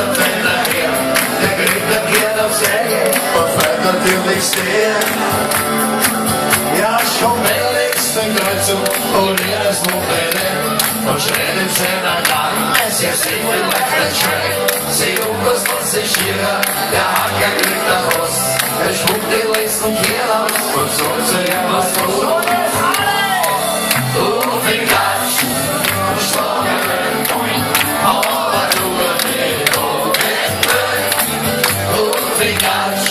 também na guerra E a grita que não segue Oferta de vencer E acho beleza em grande Olhas no terreno Poželim se na dan Mes je zimu i lekne ček Si ukos to se šira Ja haka grita hos Veš vukdila i slunkjela Kod solce je vas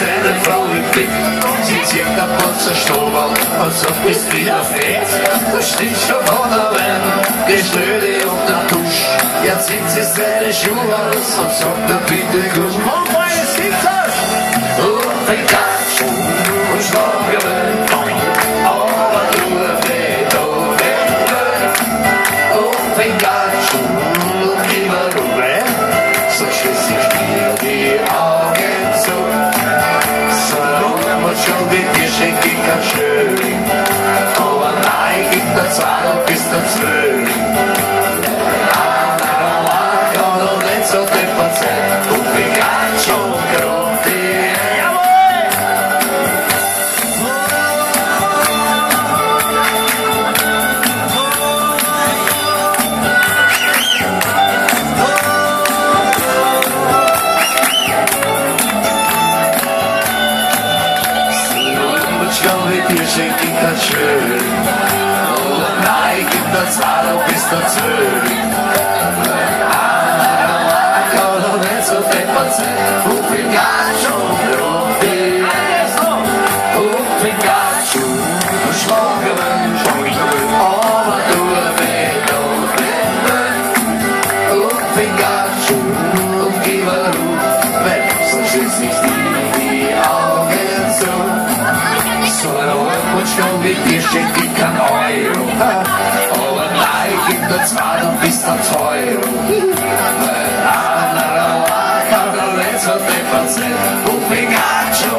seine Frau im Blick. Sie zieht der Putzer Strohball und sagt, bist wieder fett. Du stinkst schon von die Schnöde und der Tusch. Jetzt zieht sie seine Schuhe aus und sagt, bitte gut. Und meine Sitzers! Und den Ciągle piersi kita szyr Olaj kita zarał pista cyr te schon mit dir schenke ich kein Euro. Aber nein, gib mir zwei, du bist ein Euro. Na, na, na, kann doch nicht so deppert sein. Und Pikachu,